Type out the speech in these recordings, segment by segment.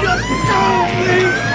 Just don't leave!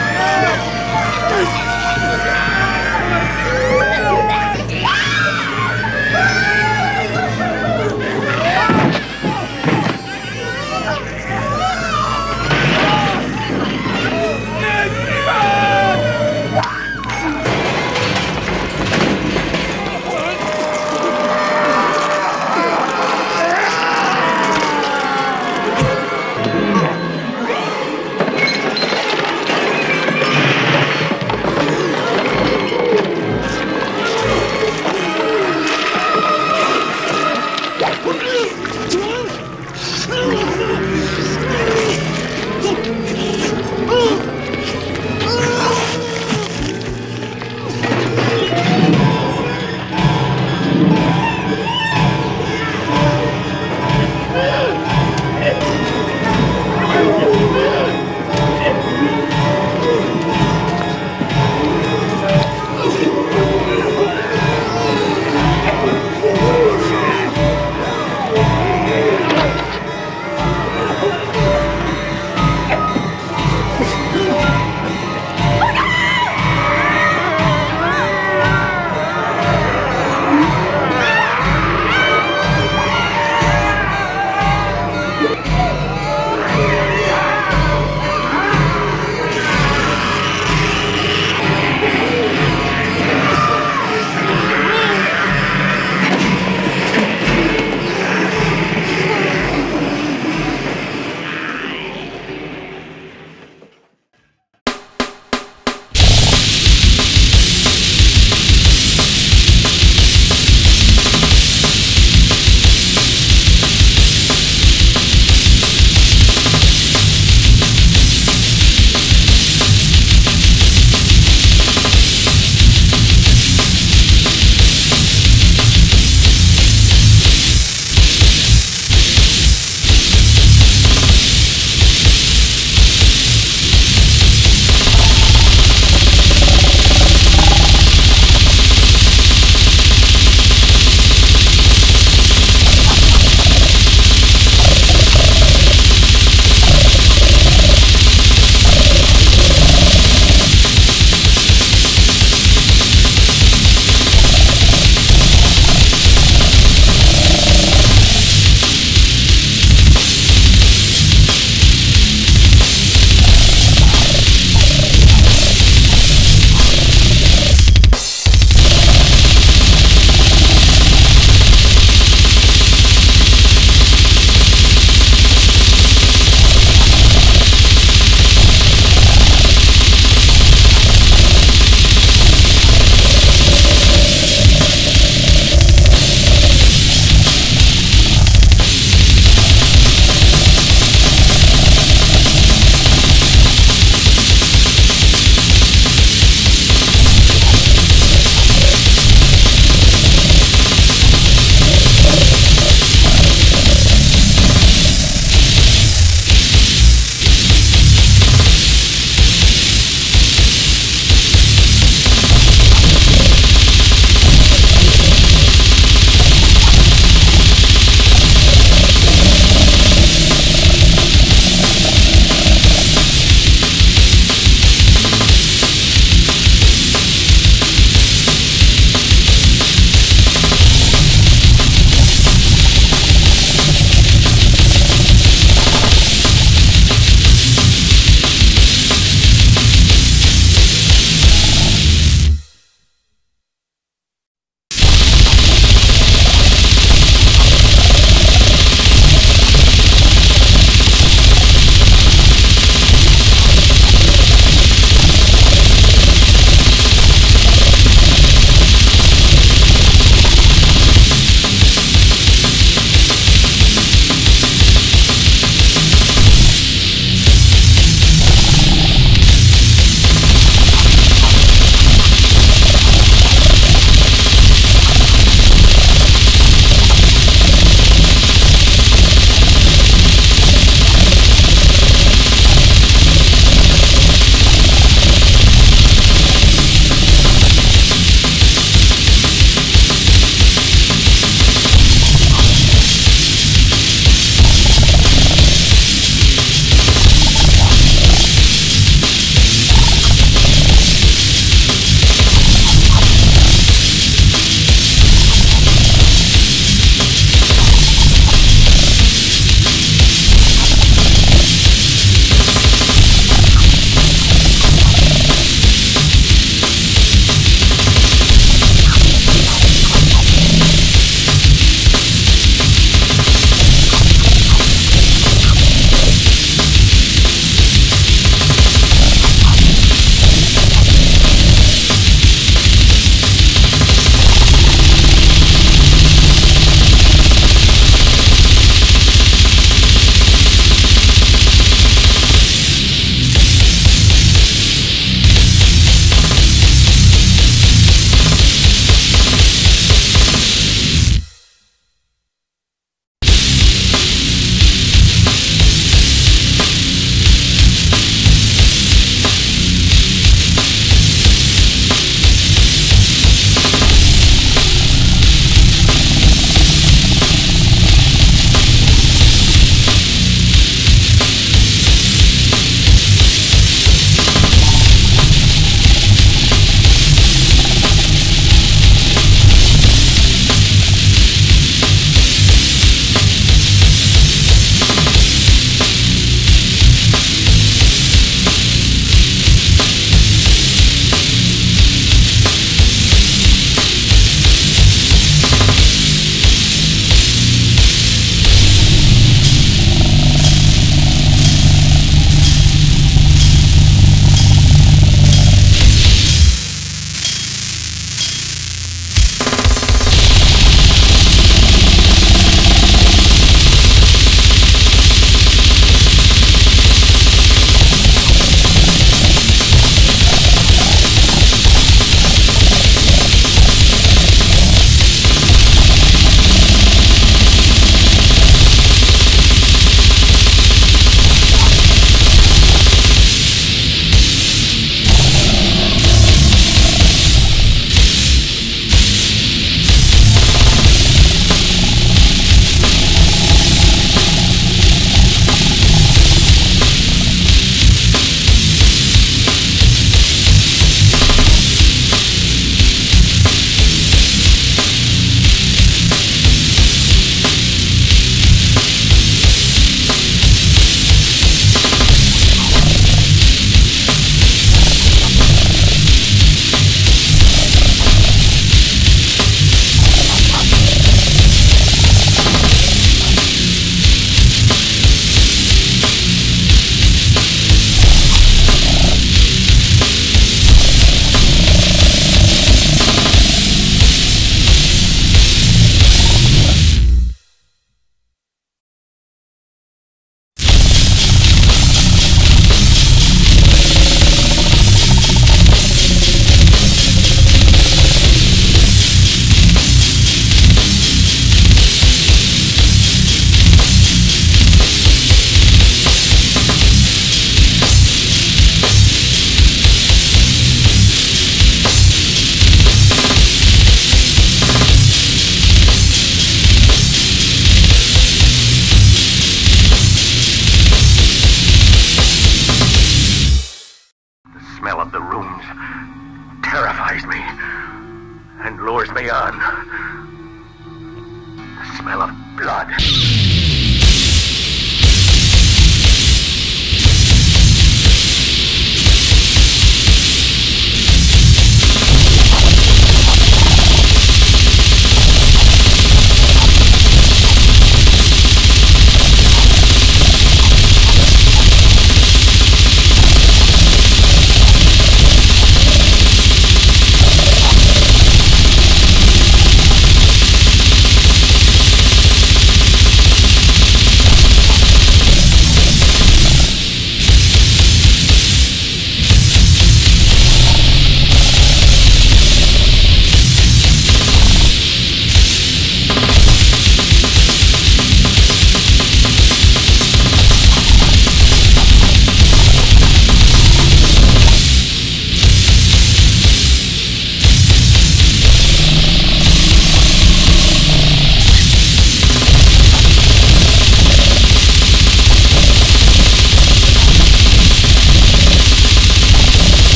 Blood.